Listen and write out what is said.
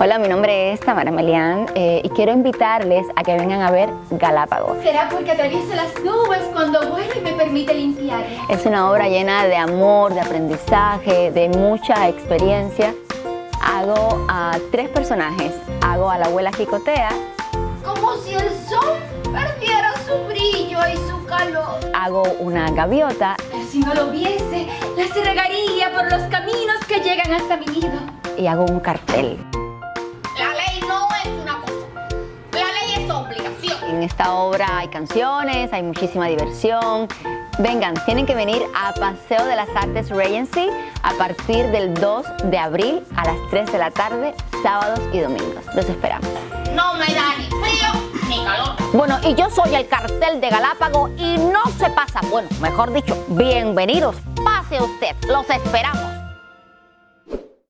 Hola, mi nombre es Tamara Melián eh, y quiero invitarles a que vengan a ver Galápagos. ¿Será porque atravieso las nubes cuando vuelo y me permite limpiar? Es una obra llena de amor, de aprendizaje, de mucha experiencia. Hago a tres personajes. Hago a la abuela Jicotea, Como si el sol perdiera su brillo y su calor. hago una gaviota Pero si no lo viese, la regaría por los caminos que llegan hasta mi nido. y hago un cartel. En esta obra hay canciones, hay muchísima diversión. Vengan, tienen que venir a Paseo de las Artes Regency a partir del 2 de abril a las 3 de la tarde, sábados y domingos. Los esperamos. No me da ni frío ni calor. Bueno, y yo soy el cartel de Galápago y no se pasa. Bueno, mejor dicho, bienvenidos. Pase usted, los esperamos.